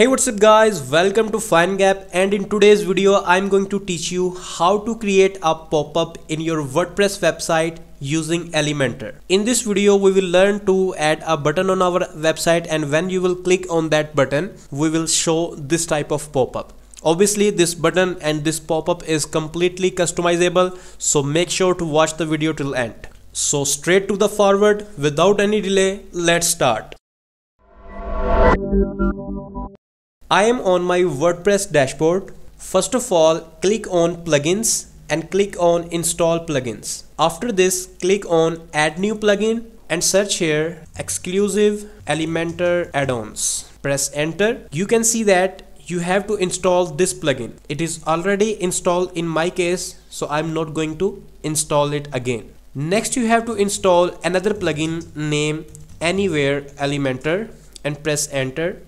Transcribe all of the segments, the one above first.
Hey what's up guys welcome to FineGap and in today's video I'm going to teach you how to create a pop-up in your WordPress website using Elementor. In this video we will learn to add a button on our website and when you will click on that button we will show this type of pop-up. Obviously this button and this pop-up is completely customizable so make sure to watch the video till end. So straight to the forward without any delay let's start. I am on my WordPress dashboard. First of all, click on plugins and click on install plugins. After this, click on add new plugin and search here exclusive Elementor add-ons. Press enter. You can see that you have to install this plugin. It is already installed in my case, so I'm not going to install it again. Next, you have to install another plugin named Anywhere Elementor and press enter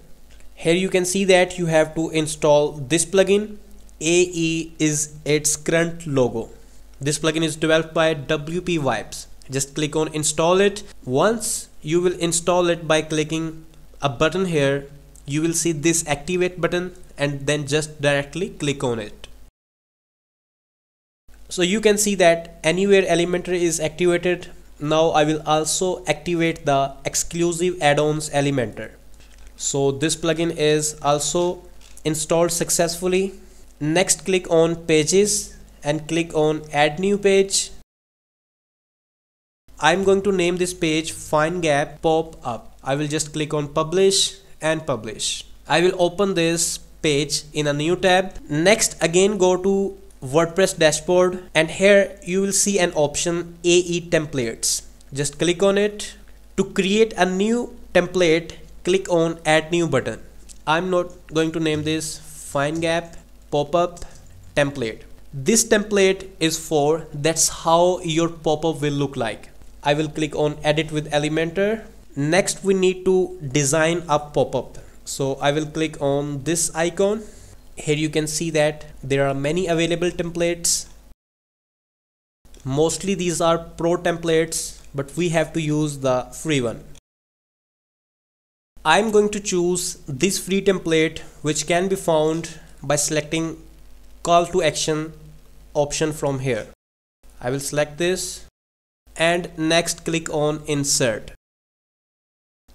here you can see that you have to install this plugin. AE is its current logo. This plugin is developed by WP Vibes. Just click on install it. Once you will install it by clicking a button here you will see this activate button and then just directly click on it. So you can see that anywhere Elementor is activated. Now I will also activate the exclusive add-ons Elementor so this plugin is also installed successfully. Next click on pages and click on add new page. I'm going to name this page FineGap pop up. I will just click on publish and publish. I will open this page in a new tab. Next again go to WordPress dashboard and here you will see an option AE templates. Just click on it. To create a new template click on add new button. I'm not going to name this FineGap pop-up template. This template is for that's how your pop-up will look like. I will click on edit with Elementor. Next we need to design a pop-up. So I will click on this icon. Here you can see that there are many available templates. Mostly these are pro templates but we have to use the free one I'm going to choose this free template which can be found by selecting call to action option from here. I will select this and next click on insert.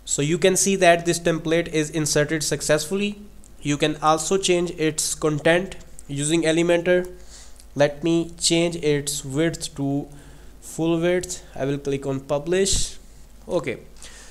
So you can see that this template is inserted successfully. You can also change its content using Elementor. Let me change its width to full width. I will click on publish. Okay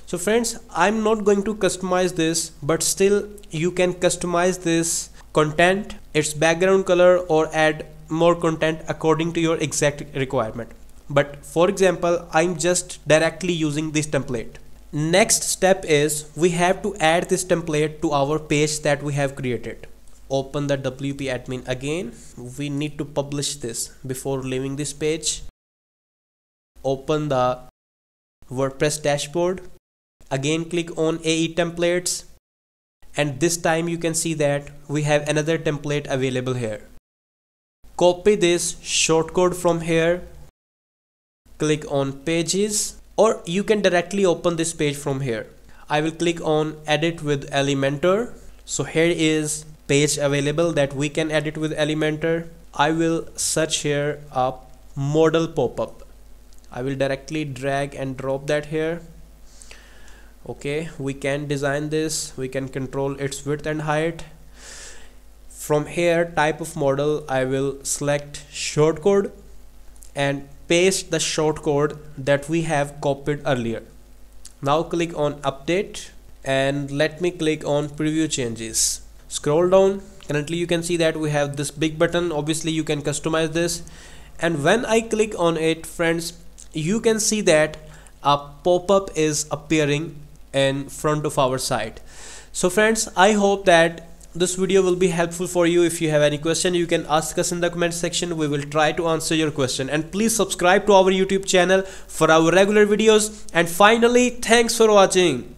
so friends i'm not going to customize this but still you can customize this content its background color or add more content according to your exact requirement. But for example i'm just directly using this template. Next step is we have to add this template to our page that we have created. Open the wp admin again. We need to publish this before leaving this page. Open the wordpress dashboard again click on AE templates. And this time you can see that we have another template available here. Copy this shortcode from here. Click on pages. Or you can directly open this page from here. I will click on edit with Elementor. So here is page available that we can edit with Elementor. I will search here a modal pop-up. I will directly drag and drop that here okay we can design this. We can control its width and height. From here type of modal I will select shortcode and paste the shortcode that we have copied earlier. Now click on update and let me click on preview changes. Scroll down. Currently you can see that we have this big button. Obviously you can customize this. And when I click on it friends you can see that a pop-up is appearing in front of our site. So friends i hope that this video will be helpful for you. If you have any question you can ask us in the comment section. We will try to answer your question. And please subscribe to our youtube channel for our regular videos. And finally thanks for watching